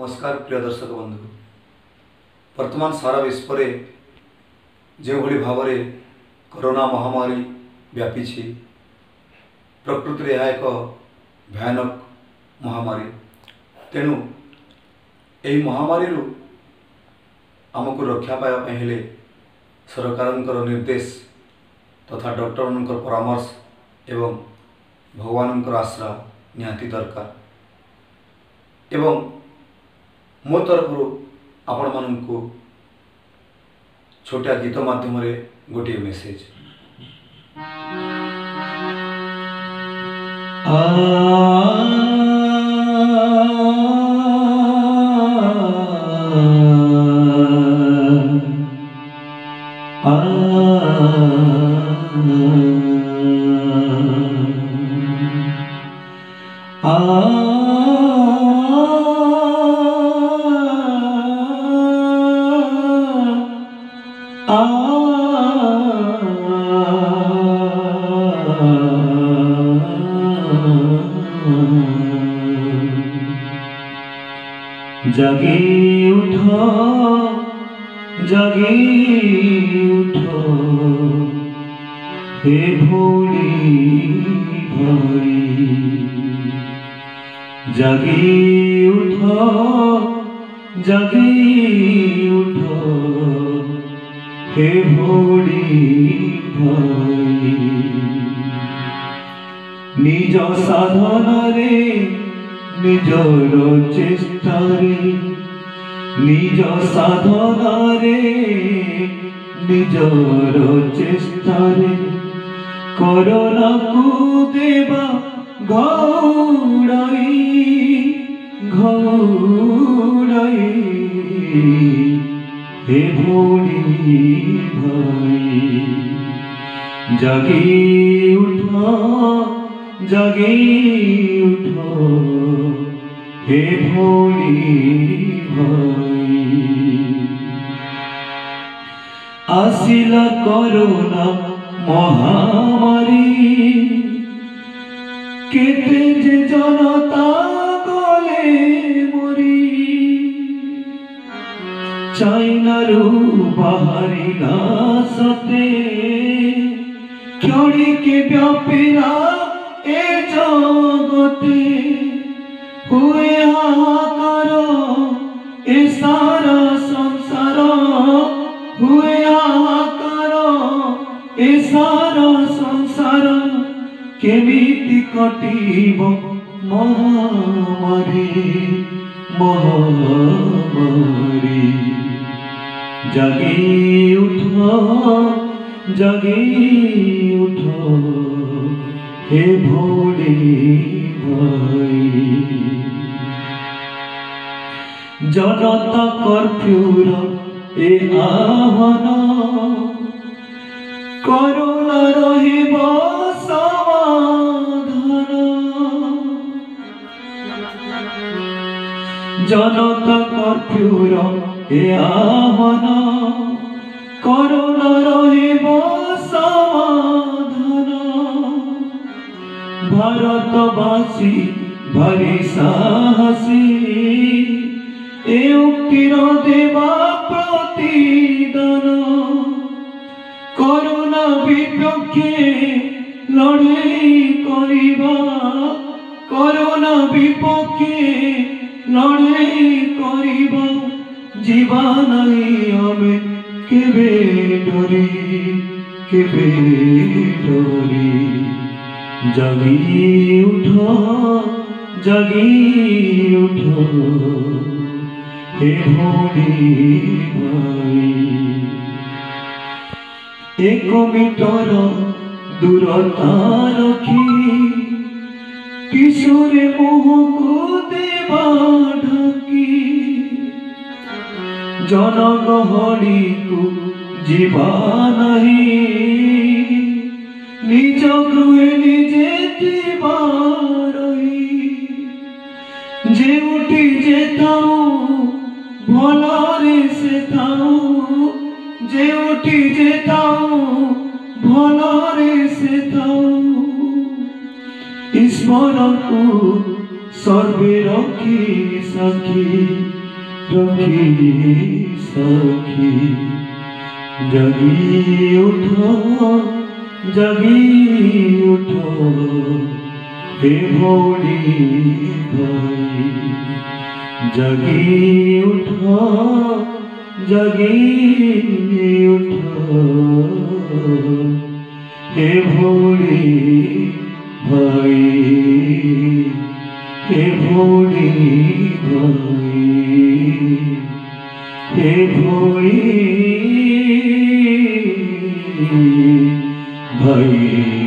ନମସ୍କାର ପ୍ରିୟ ଦର୍ଶକ ବନ୍ଧୁ ବର୍ତ୍ତମାନ ସାରା ବିଶ୍ୱରେ ଯେଉଁଭଳି ଭାବରେ କରୋନା ମହାମାରୀ ବ୍ୟାପିଛି ପ୍ରକୃତିରେ ଏହା ଏକ ଭୟାନକ ମହାମାରୀ ତେଣୁ ଏହି ମହାମାରୀରୁ ଆମକୁ ରକ୍ଷା ପାଇବା ପାଇଁ ହେଲେ ସରକାରଙ୍କର ନିର୍ଦ୍ଦେଶ ତଥା ଡକ୍ଟରମାନଙ୍କର ପରାମର୍ଶ ଏବଂ ଭଗବାନଙ୍କର ଆଶ୍ରା ନିହାତି ଦରକାର ଏବଂ ମୋ ତରଫରୁ ଆପଣମାନଙ୍କୁ ଛୋଟିଆ ଗୀତ ମାଧ୍ୟମରେ ଗୋଟିଏ ମେସେଜ जगे জাগে উঠ জাগে উঠ হে ভোরে ভরি জাগে উঠো জাগে হে ভরি নিজ সাধনারে নিজর চেষ্টারে নিজ সাধনারে নিজর চেষ্টারে করণাকু দেবা ঘৌড়াই ঘৌড়াই। হে ভোরে ভাই, জাগে উঠ জাগে উঠ। হে ভোরে ভাই, আসিলা করোনা মহামারী। কেটে যে জনতা গলে মরি চাইনারু বাহারিলা সতে ক্ষণিকে ব্যাপিলা এ জগতে হুয়ে হাহাকার এ সারা সংসার, হুয়ে হাহাকার এ সারা সংসার। কেমিতি কটিব মহামারী মহামারী। জাগি উঠো জাগি উঠো, হে ভোলে ভাই। জনতা কর্ফ্যুর এ আহ্বান। করোনা রহিব সমাধান। জনতা কর্ফ্যুর এ আহ্বান। করুণা রহিব সমাধান। ভারতবাসী ভরি সাহসী। এ উক্তির দেবা প্রতিদান। করুণা বিপক্ষে লড়াই করিবা। করোনা বিপক্ষে লড়াই করিব। জীবন আমি ଆମେ କେବେ ଡରି କେବେ ଡରି ଜାଗି ଉଠ ଜାଗି ଉଠ ହେ ଭଉଣୀ ଭାଇ ଏକ ମିଟର ଦୂରତା ରଖି କିଶୋରେ ମୁହଁକୁ ଦେବା ଢାକି ଜନଗହଳିକୁ ଯିବା ନାହିଁ ନିଜ ଗୃହେ ନିଜେ ଥିବା ରହି ଯେଉଁଠି ଯେ ଥାଉ ଭଲରେ ସେ ଥାଉ ଯେଉଁଠି ଯେ ଥାଉ ଭଲରେ ସେ ଥାଉ ଈଶ୍ୱରକୁ ସର୍ବେ ରଖି ସାକ୍ଷୀ ରଖି ସାକ୍ଷୀ জাগি উঠো জাগি উঠো হে ভৌরি ভাই জাগি উঠো জাগি উঠো হে ভৌরি ভাই হে ভৌরি ভাই হে ভৌরি thầy